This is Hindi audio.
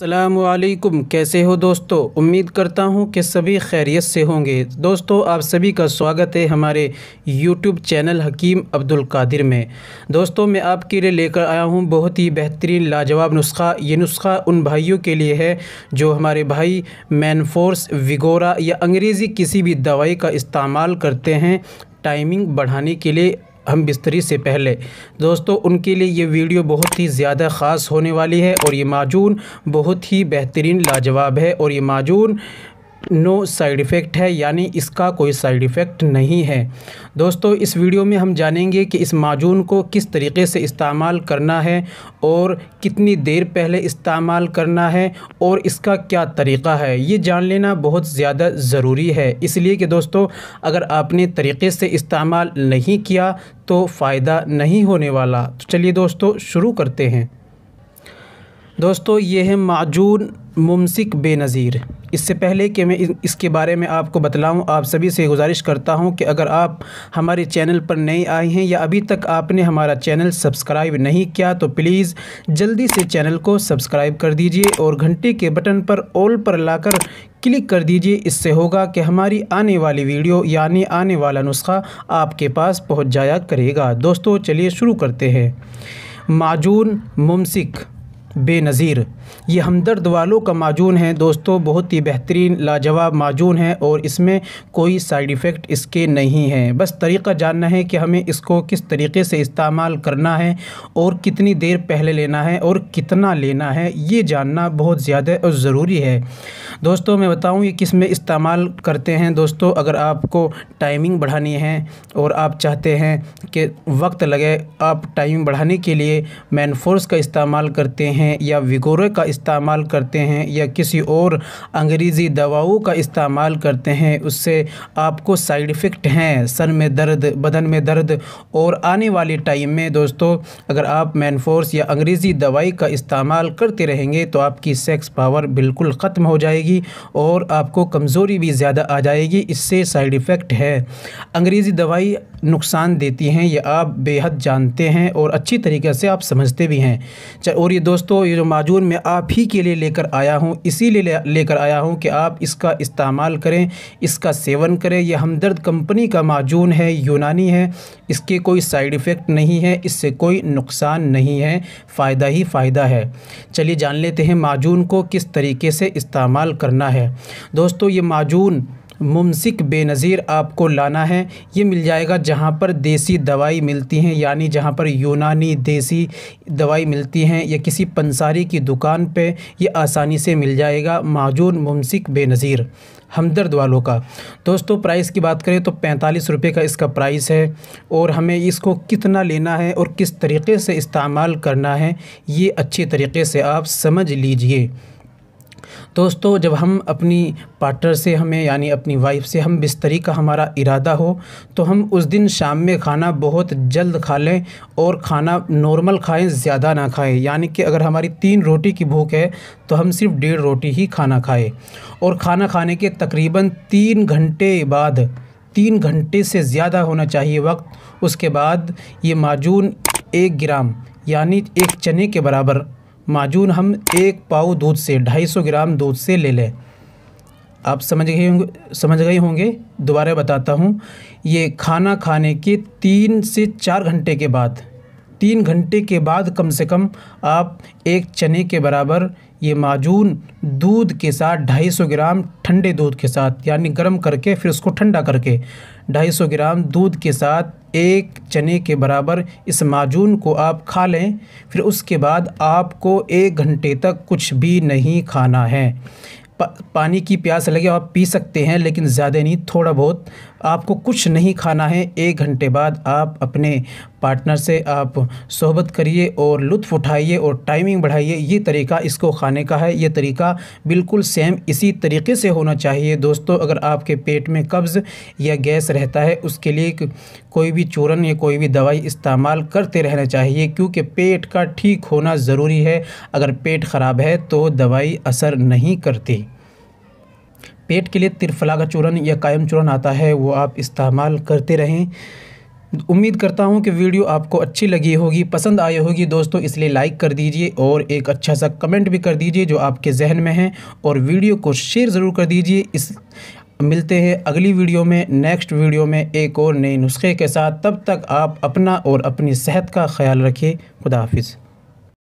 अलकुम कैसे हो दोस्तों? उम्मीद करता हूँ कि सभी खैरियत से होंगे। दोस्तों, आप सभी का स्वागत है हमारे यूट्यूब चैनल हकीम अब्दुल कादिर में। दोस्तों, मैं आपके लिए लेकर आया हूँ बहुत ही बेहतरीन, लाजवाब नुस्खा। ये नुस्खा उन भाइयों के लिए है जो हमारे भाई मैनफोर्स विगोरा या अंग्रेज़ी किसी भी दवाई का इस्तेमाल करते हैं टाइमिंग बढ़ाने के लिए। हम बिस्तरी से पहले। दोस्तों, उनके लिए ये वीडियो बहुत ही ज़्यादा ख़ास होने वाली है और ये माजून बहुत ही बेहतरीन लाजवाब है और ये माजून नो साइड इफ़ेक्ट है, यानी इसका कोई साइड इफ़ेक्ट नहीं है। दोस्तों, इस वीडियो में हम जानेंगे कि इस माजून को किस तरीके से इस्तेमाल करना है और कितनी देर पहले इस्तेमाल करना है और इसका क्या तरीक़ा है। ये जान लेना बहुत ज़्यादा ज़रूरी है। इसलिए कि दोस्तों, अगर आपने तरीके से इस्तेमाल नहीं किया तो फ़ायदा नहीं होने वाला। तो चलिए दोस्तों, शुरू करते हैं। दोस्तों ये है माजून मुमसिक बेनज़ीर। इससे पहले कि मैं इसके बारे में आपको बतलाऊं, आप सभी से गुजारिश करता हूँ कि अगर आप हमारे चैनल पर नए आए हैं या अभी तक आपने हमारा चैनल सब्सक्राइब नहीं किया तो प्लीज़ जल्दी से चैनल को सब्सक्राइब कर दीजिए और घंटे के बटन पर ऑल पर लाकर क्लिक कर दीजिए। इससे होगा कि हमारी आने वाली वीडियो, यानी आने वाला नुस्खा आपके पास पहुँच जाया करेगा। दोस्तों, चलिए शुरू करते हैं। माजून मुमसिक बेनज़ीर। ये हमदर्द वालों का माजून है। दोस्तों, बहुत ही बेहतरीन, लाजवाब माजून है और इसमें कोई साइड इफ़ेक्ट इसके नहीं है। बस तरीक़ा जानना है कि हमें इसको किस तरीके से इस्तेमाल करना है और कितनी देर पहले लेना है और कितना लेना है, ये जानना बहुत ज़्यादा और ज़रूरी है। दोस्तों, मैं बताऊँ ये किसमें इस्तेमाल करते हैं। दोस्तों, अगर आपको टाइमिंग बढ़ानी है और आप चाहते हैं कि वक्त लगे, आप टाइमिंग बढ़ाने के लिए मैनफोर्स का इस्तेमाल करते हैं या विगोरे का इस्तेमाल करते हैं या किसी और अंग्रेज़ी दवाओं का इस्तेमाल करते हैं, उससे आपको साइड इफ़ेक्ट हैं, सर में दर्द, बदन में दर्द और आने वाले टाइम में। दोस्तों, अगर आप मैनफोर्स या अंग्रेज़ी दवाई का इस्तेमाल करते रहेंगे तो आपकी सेक्स पावर बिल्कुल ख़त्म हो जाएगी और आपको कमज़ोरी भी ज़्यादा आ जाएगी, इससे साइड इफ़ेक्ट है। अंग्रेज़ी दवाई नुकसान देती हैं, ये आप बेहद जानते हैं और अच्छी तरीके से आप समझते भी हैं। और ये दोस्तों, ये जो माजून मैं आप ही के लिए लेकर आया हूँ, इसीलिए लेकर आया हूँ कि आप इसका इस्तेमाल करें, इसका सेवन करें। यह हमदर्द कंपनी का माजून है, यूनानी है, इसके कोई साइड इफ़ेक्ट नहीं है, इससे कोई नुकसान नहीं है, फ़ायदा ही फ़ायदा है। चलिए जान लेते हैं माजून को किस तरीके से इस्तेमाल करना है। दोस्तों, ये माजून मुमसिक बेनज़ीर आपको लाना है। ये मिल जाएगा जहाँ पर देसी दवाई मिलती हैं, यानी जहाँ पर यूनानी देसी दवाई मिलती हैं, या किसी पंसारी की दुकान पे ये आसानी से मिल जाएगा माजून मुमसिक बेनज़ीर, हमदर्द वालों का। दोस्तों, प्राइस की बात करें तो पैंतालीस रुपये का इसका प्राइस है, और हमें इसको कितना लेना है और किस तरीके से इस्तेमाल करना है, ये अच्छे तरीके से आप समझ लीजिए। दोस्तों, जब हम अपनी पार्टनर से हमें, यानी अपनी वाइफ से हम बिस्तरी का हमारा इरादा हो तो हम उस दिन शाम में खाना बहुत जल्द खा लें और खाना नॉर्मल खाएँ, ज़्यादा ना खाएँ। यानी कि अगर हमारी तीन रोटी की भूख है तो हम सिर्फ़ डेढ़ रोटी ही खाना खाएँ। और खाना खाने के तकरीबन तीन घंटे बाद, तीन घंटे से ज़्यादा होना चाहिए वक्त। उसके बाद ये माजून एक ग्राम, यानी एक चने के बराबर माजून हम एक पाव दूध से 250 ग्राम दूध से ले लें। आप समझ गए होंगे, समझ गए होंगे? दोबारा बताता हूँ। ये खाना खाने के तीन से चार घंटे के बाद तीन घंटे के बाद कम से कम आप एक चने के बराबर ये माजून दूध के साथ 250 ग्राम ठंडे दूध के साथ, यानी गर्म करके फिर उसको ठंडा करके 250 ग्राम दूध के साथ एक चने के बराबर इस माजून को आप खा लें। फिर उसके बाद आपको एक घंटे तक कुछ भी नहीं खाना है। पानी की प्यास लगे, आप पी सकते हैं, लेकिन ज़्यादा नहीं, थोड़ा बहुत। आपको कुछ नहीं खाना है, एक घंटे बाद आप अपने पार्टनर से आप सोहबत करिए और लुत्फ़ उठाइए और टाइमिंग बढ़ाइए। ये तरीका इसको खाने का है। ये तरीका बिल्कुल सेम इसी तरीके से होना चाहिए। दोस्तों, अगर आपके पेट में कब्ज़ या गैस रहता है, उसके लिए कोई भी चूरन या कोई भी दवाई इस्तेमाल करते रहना चाहिए, क्योंकि पेट का ठीक होना ज़रूरी है। अगर पेट ख़राब है तो दवाई असर नहीं करती। पेट के लिए तिरफला का चूरन या कायम चूरन आता है, वो आप इस्तेमाल करते रहें। उम्मीद करता हूँ कि वीडियो आपको अच्छी लगी होगी, पसंद आई होगी। दोस्तों, इसलिए लाइक कर दीजिए और एक अच्छा सा कमेंट भी कर दीजिए जो आपके जहन में है और वीडियो को शेयर ज़रूर कर दीजिए। इस, मिलते हैं अगली वीडियो में, नेक्स्ट वीडियो में एक और नए नुस्खे के साथ। तब तक आप अपना और अपनी सेहत का ख्याल रखिए। खुदा हाफिज़।